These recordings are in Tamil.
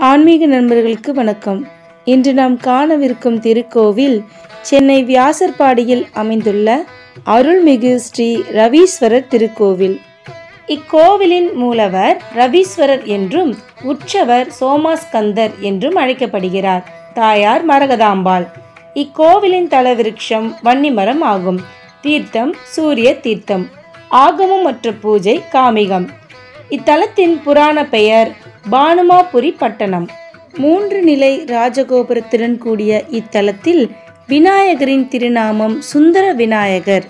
ஆன்மீக நண்பர்களுக்கு வணக்கம். இன்று நாம் காணவிருக்கும் திருக்கோவில் சென்னை வியாசர்பாடியில் அமைந்துள்ள அருள்மிகு ஸ்ரீ ரவீஸ்வரர் திருக்கோவில். இக்கோவிலின் மூலவர் ரவீஸ்வரர் என்றும் உற்சவர் சோமாஸ்கந்தர் என்றும் அழைக்கப்படுகிறார். தாயார் மரகதாம்பாள். இக்கோவிலின் தலவிருட்சம் வன்னிமரம் ஆகும். தீர்த்தம் சூரிய தீர்த்தம். ஆகமம் மற்றும் பூஜை காமிகம். இத்தலத்தின் புராண பெயர் பானுமாபுரி பட்டணம். மூன்று நிலை ராஜகோபுரத்துடன் கூடிய இத்தலத்தில் விநாயகரின் திருநாமம் சுந்தர விநாயகர்.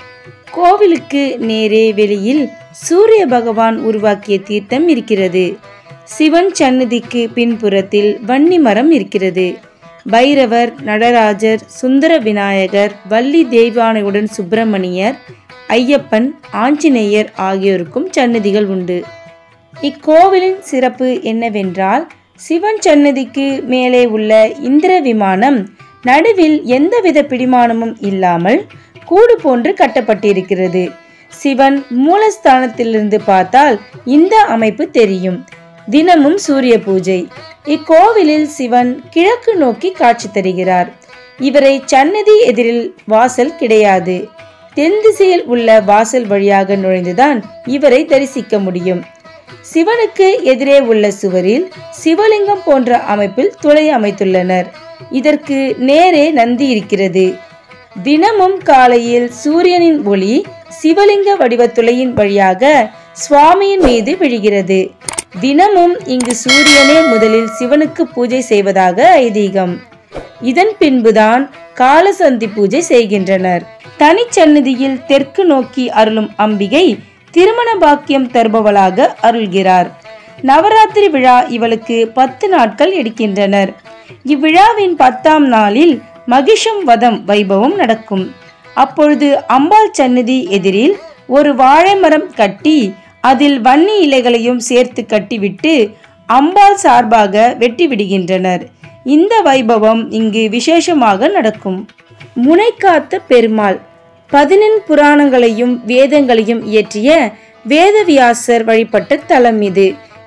கோவிலுக்கு நேரே வெளியில் சூரிய பகவான் உருவாக்கிய தீர்த்தம் இருக்கிறது. சிவன் சன்னதிக்கு பின்புறத்தில் வன்னி மரம் இருக்கிறது. பைரவர் நடராஜர் சுந்தர விநாயகர் வள்ளி தெய்வானையுடன் சுப்பிரமணியர் ஐயப்பன் ஆஞ்சநேயர் ஆகியோருக்கும் சன்னதிகள் உண்டு. இக்கோவிலின் சிறப்பு என்னவென்றால் சிவன் சன்னதிக்கு மேலே உள்ள இந்திர விமானம் நடுவில் எந்தவித பிடிமானமும் இல்லாமல் கூடு போன்று கட்டப்பட்டிருக்கிறது. சிவன் மூலஸ்தானத்திலிருந்து பார்த்தால் இந்த அமைப்பு தெரியும். தினமும் சூரிய பூஜை. இக்கோவிலில் சிவன் கிழக்கு நோக்கி காட்சி தருகிறார். இவரை சன்னதி எதிரில் வாசல் கிடையாது. தென் திசையில் உள்ள வாசல் வழியாக நுழைந்துதான் இவரை தரிசிக்க முடியும். சிவனுக்கு எதிரே உள்ள சுவரில் சிவலிங்கம் போன்ற அமைப்பில் துளை அமைத்துள்ளனர். இதற்கு நேரே நந்தி இருக்கிறது. தினமும் காலையில் சூரியனின் ஒளி சிவலிங்க வடிவ துளையின் வழியாக சுவாமியின் மீது விழுகிறது. தினமும் இங்கு சூரியனே முதலில் சிவனுக்கு பூஜை செய்வதாக ஐதீகம். இதன் பின்புதான் காலசந்தி பூஜை செய்கின்றனர். தனிச்சன்னதியில் தெற்கு நோக்கி அருளும் அம்பிகை திருமண பாக்கியம் தருபவளாக அருள்கிறார். நவராத்திரி விழா இவளுக்கு பத்து நாட்கள் எடுக்கின்றனர். இவ்விழாவின் பத்தாம் நாளில் மகிஷம் வதம் வைபவம் நடக்கும். அப்பொழுது அம்பாள் சன்னதி எதிரில் ஒரு வாழை மரம் கட்டி அதில் வன்னி இலைகளையும் சேர்த்து கட்டிவிட்டு அம்பாள் சார்பாக வெட்டி விடுகின்றனர் இந்த வைபவம் இங்கு விசேஷமாக நடக்கும். முனைக்காத்த பெருமாள் பதினெண் புராணங்களையும் வேதங்களையும் இயற்றிய வேதவியாசர் வழிபட்ட தலம் இது.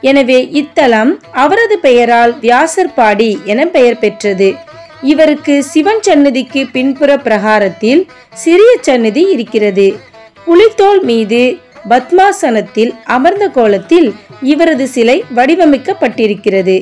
எனவே இத்தலம் அவரது பெயரால் வியாசர்பாடி என பெயர் பெற்றது. இவருக்கு சிவன் சன்னதிக்கு பின்புற பிரகாரத்தில் சிறிய சன்னதி இருக்கிறது. புலித்தோல் மீது பத்மாசனத்தில் அமர்ந்த கோலத்தில் இவரது சிலை வடிவமைக்கப்பட்டிருக்கிறது.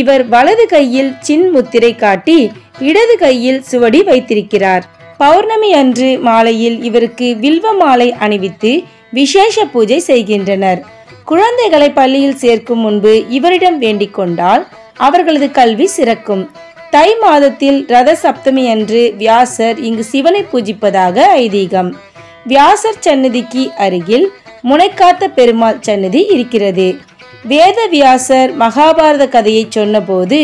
இவர் வலது கையில் சின் முத்திரை காட்டி இடது கையில் சுவடி வைத்திருக்கிறார். பௌர்ணமி அன்று மாலையில் இவருக்கு வில்வ மாலை அணிவித்து விசேஷ பூஜை செய்கின்றனர். குழந்தைகளை பள்ளியில் சேர்க்கும் முன்பு இவரிடம் வேண்டிக் கொண்டால் அவர்களது கல்வி சிறக்கும். தை மாதத்தில் ரத சப்தமி அன்று வியாசர் இங்கு சிவனை பூஜிப்பதாக ஐதீகம். வியாசர் சன்னதிக்கு அருகில் முனைக்காத்த பெருமாள் சன்னதி இருக்கிறது. வேத வியாசர் மகாபாரத கதையை சொன்னபோது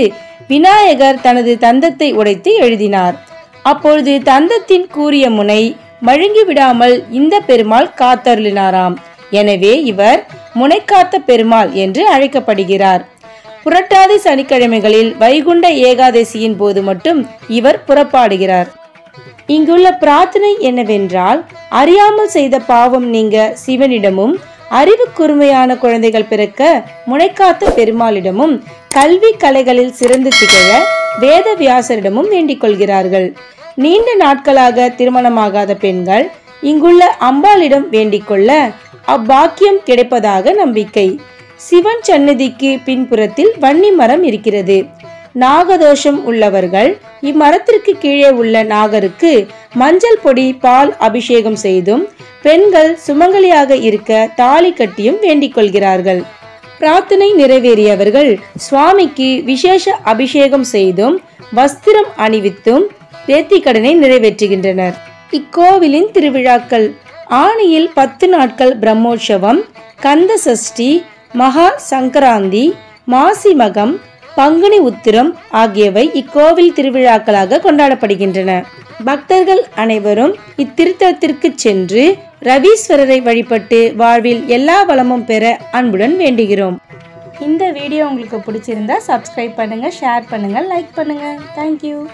விநாயகர் தனது தந்தத்தை உடைத்து எழுதினார். அப்பொழுது தந்தத்தின் கூறிய முனை மழுங்கி விடாமல் இந்த பெருமாள் காத்தருளினாராம். எனவே இவர் முனைக்காத்த பெருமாள் என்று அழைக்கப்படுகிறார். புரட்டாதி சனிக்கிழமைகளில் வைகுண்ட ஏகாதசியின் போது மட்டும் இவர் புறப்பாடுகிறார். இங்குள்ள பிரார்த்தனை என்னவென்றால் அறியாமல் செய்த பாவம் நீங்க சிவனிடமும் அறிவு கூர்மையான குழந்தைகள் பிறக்க முனைக்காத்த பெருமாளிடமும் கல்வி கலைகளில் சிறந்து திகழ வேத வியாசரிடமும் வேண்டிக் கொள்கிறார்கள். நீண்ட நாட்களாக திருமணமாகாத பெண்கள் இங்குள்ள அம்பாளிடம் வேண்டிக்கொள்ள அப்பாக்கியம் கிடைப்பதாக நம்பிக்கை. சிவன் சன்னதிக்கு பின்புறத்தில் வன்னி மரம் இருக்கிறது. நாகதோஷம் உள்ளவர்கள் இம்மரத்திற்கு கீழே உள்ள நாகருக்கு மஞ்சள் பொடி பால் அபிஷேகம் செய்தும் பெண்கள் சுமங்கலியாக இருக்க தாலி கட்டியும் வேண்டிக் கொள்கிறார்கள் பிரார்த்தனை நிறைவேறியவர்கள் சுவாமிக்கு விசேஷ அபிஷேகம் செய்தும் வஸ்திரம் அணிவித்தும் கடனை நிறைவேற்றுகின்றனர். இக்கோவிலின் திருவிழாக்கள் ஆணியில் பத்து நாட்கள் பிரம்மோற்சவம் கந்த சஷ்டி மகா சங்கராந்தி மாசி மகம் பங்குனி உத்திரம் ஆகியவை இக்கோவில் திருவிழாக்களாக கொண்டாடப்படுகின்றன. பக்தர்கள் அனைவரும் இத்திருத்தலத்திற்கு சென்று ரவீஸ்வரரை வழிபட்டு வாழ்வில் எல்லா வளமும் பெற அன்புடன் வேண்டுகிறோம். இந்த வீடியோ உங்களுக்கு பிடிச்சிருந்தா சப்ஸ்கிரைப் பண்ணுங்க ஷேர் பண்ணுங்க லைக் பண்ணுங்க. தேங்க்யூ